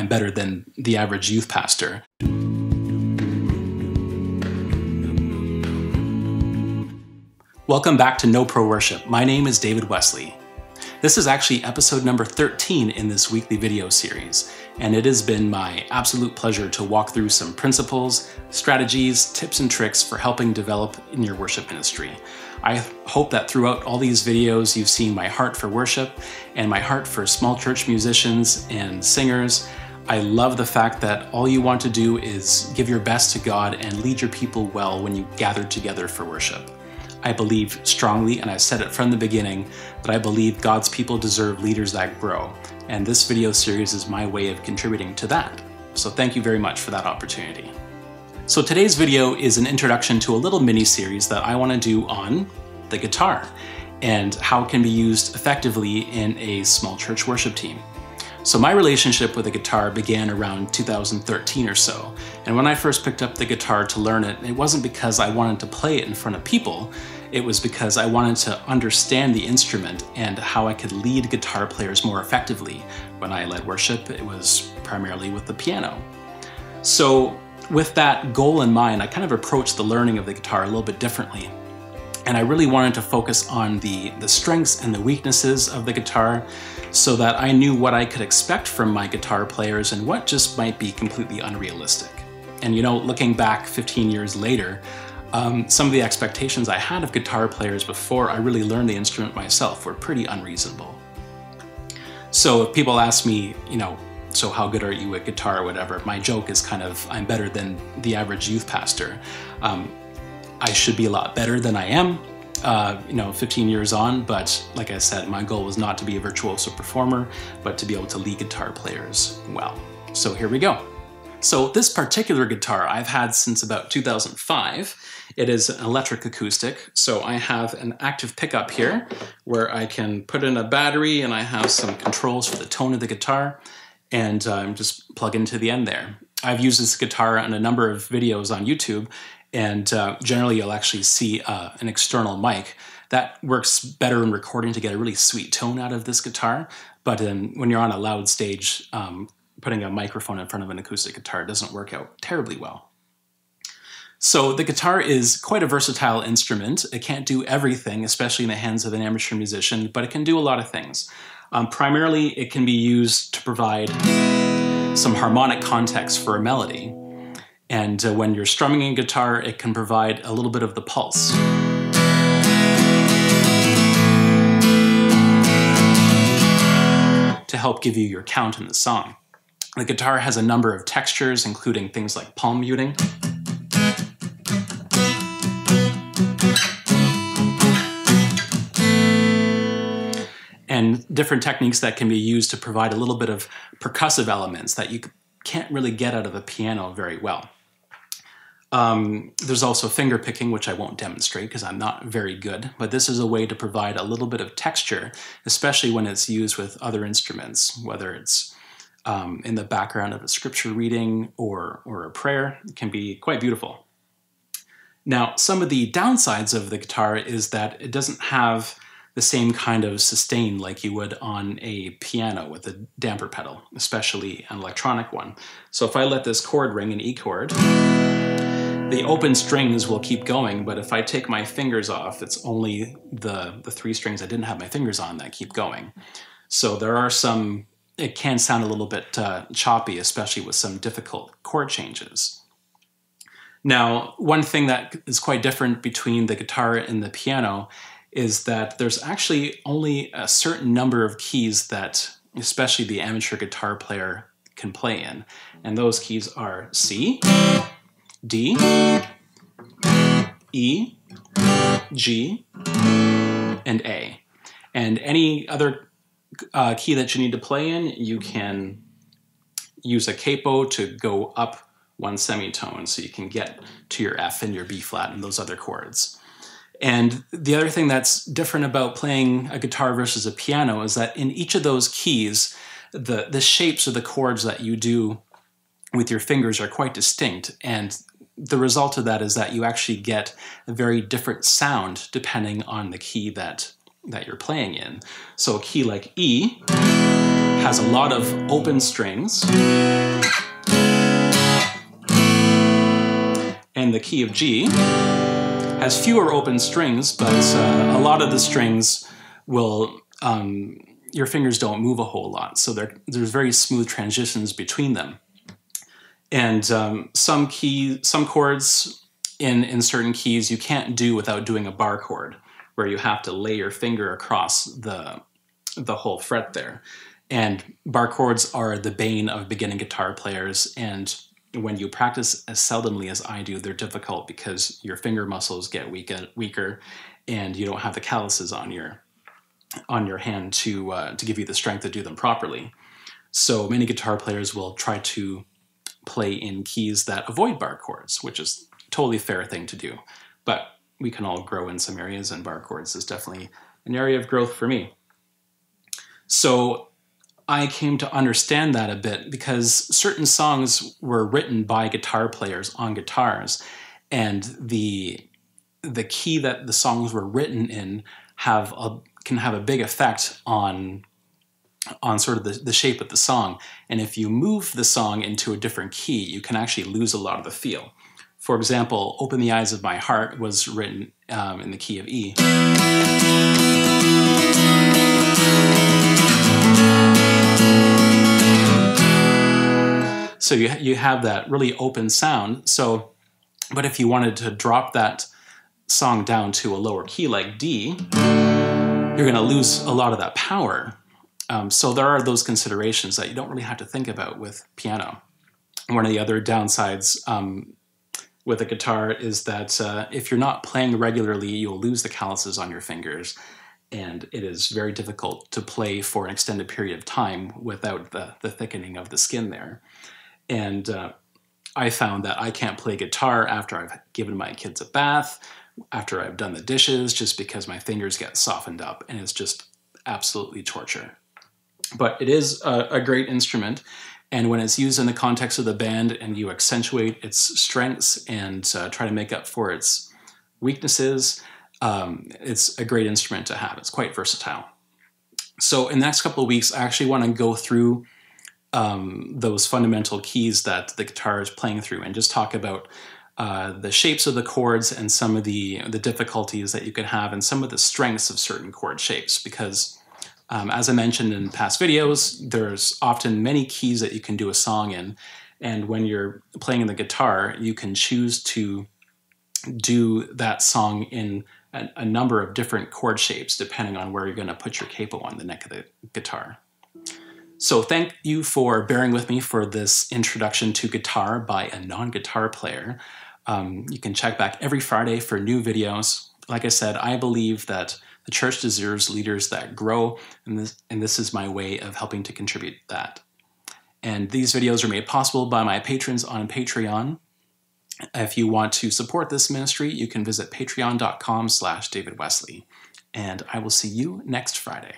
I'm better than the average youth pastor. Welcome back to No Pro Worship. My name is David Wesley. This is actually episode number 13 in this weekly video series, and it has been my absolute pleasure to walk through some principles, strategies, tips, and tricks for helping develop in your worship ministry. I hope that throughout all these videos you've seen my heart for worship and my heart for small church musicians and singers. I love the fact that all you want to do is give your best to God and lead your people well when you gather together for worship. I believe strongly, and I've said it from the beginning, that I believe God's people deserve leaders that grow. And this video series is my way of contributing to that. So thank you very much for that opportunity. So today's video is an introduction to a little mini series that I want to do on the guitar and how it can be used effectively in a small church worship team. So my relationship with the guitar began around 2013 or so. And when I first picked up the guitar to learn it, it wasn't because I wanted to play it in front of people. It was because I wanted to understand the instrument and how I could lead guitar players more effectively. When I led worship, it was primarily with the piano. So with that goal in mind, I kind of approached the learning of the guitar a little bit differently. And I really wanted to focus on the, the strengths and the weaknesses of the guitar so that I knew what I could expect from my guitar players and what just might be completely unrealistic. And you know, looking back 15 years later, um, some of the expectations I had of guitar players before I really learned the instrument myself were pretty unreasonable. So if people ask me, you know, so how good are you at guitar or whatever, my joke is kind of, I'm better than the average youth pastor. Um, I should be a lot better than I am, uh, you know, 15 years on, but like I said, my goal was not to be a virtuoso performer, but to be able to lead guitar players well. So here we go. So this particular guitar I've had since about 2005. It is an electric acoustic, so I have an active pickup here where I can put in a battery and I have some controls for the tone of the guitar and um, just plug into the end there. I've used this guitar on a number of videos on YouTube and uh, generally you'll actually see uh, an external mic. That works better in recording to get a really sweet tone out of this guitar, but in, when you're on a loud stage, um, putting a microphone in front of an acoustic guitar doesn't work out terribly well. So the guitar is quite a versatile instrument. It can't do everything, especially in the hands of an amateur musician, but it can do a lot of things. Um, primarily, it can be used to provide some harmonic context for a melody. And uh, when you're strumming a guitar, it can provide a little bit of the pulse. To help give you your count in the song. The guitar has a number of textures, including things like palm muting. And different techniques that can be used to provide a little bit of percussive elements that you can't really get out of a piano very well. Um, there's also finger picking, which I won't demonstrate because I'm not very good, but this is a way to provide a little bit of texture, especially when it's used with other instruments, whether it's um, in the background of a scripture reading or, or a prayer. It can be quite beautiful. Now, some of the downsides of the guitar is that it doesn't have the same kind of sustain like you would on a piano with a damper pedal, especially an electronic one. So if I let this chord ring, an E chord, the open strings will keep going, but if I take my fingers off, it's only the, the three strings I didn't have my fingers on that keep going. So there are some, it can sound a little bit uh, choppy, especially with some difficult chord changes. Now, one thing that is quite different between the guitar and the piano is that there's actually only a certain number of keys that especially the amateur guitar player can play in. And those keys are C, D, E, G, and A. And any other uh, key that you need to play in, you can use a capo to go up one semitone so you can get to your F and your B flat and those other chords. And the other thing that's different about playing a guitar versus a piano is that in each of those keys, the, the shapes of the chords that you do with your fingers are quite distinct. And the result of that is that you actually get a very different sound depending on the key that, that you're playing in. So a key like E has a lot of open strings. And the key of G has fewer open strings, but uh, a lot of the strings will, um, your fingers don't move a whole lot. So there's very smooth transitions between them. And um, some key, some chords in, in certain keys you can't do without doing a bar chord, where you have to lay your finger across the, the whole fret there. And bar chords are the bane of beginning guitar players. And when you practice as seldomly as I do, they're difficult because your finger muscles get weaker, weaker and you don't have the calluses on your on your hand to uh, to give you the strength to do them properly. So many guitar players will try to play in keys that avoid bar chords, which is totally fair thing to do. But we can all grow in some areas, and bar chords is definitely an area of growth for me. So I came to understand that a bit because certain songs were written by guitar players on guitars, and the the key that the songs were written in have a can have a big effect on on sort of the, the shape of the song. And if you move the song into a different key, you can actually lose a lot of the feel. For example, Open the Eyes of My Heart was written um, in the key of E. So you, you have that really open sound. So, but if you wanted to drop that song down to a lower key like D, you're going to lose a lot of that power. Um, so there are those considerations that you don't really have to think about with piano. One of the other downsides um, with a guitar is that uh, if you're not playing regularly, you'll lose the calluses on your fingers, and it is very difficult to play for an extended period of time without the, the thickening of the skin there. And uh, I found that I can't play guitar after I've given my kids a bath, after I've done the dishes, just because my fingers get softened up, and it's just absolutely torture but it is a, a great instrument. And when it's used in the context of the band and you accentuate its strengths and uh, try to make up for its weaknesses, um, it's a great instrument to have. It's quite versatile. So in the next couple of weeks, I actually want to go through um, those fundamental keys that the guitar is playing through and just talk about uh, the shapes of the chords and some of the, the difficulties that you can have and some of the strengths of certain chord shapes because um, as I mentioned in past videos, there's often many keys that you can do a song in. And when you're playing the guitar, you can choose to do that song in a, a number of different chord shapes depending on where you're going to put your capo on the neck of the guitar. So thank you for bearing with me for this introduction to guitar by a non-guitar player. Um, you can check back every Friday for new videos. Like I said, I believe that the church deserves leaders that grow, and this, and this is my way of helping to contribute that. And these videos are made possible by my patrons on Patreon. If you want to support this ministry, you can visit patreon.com slash davidwesley. And I will see you next Friday.